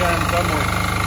ya entramos.